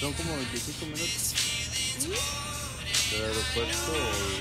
Son como 25 minutos. Del aeropuerto.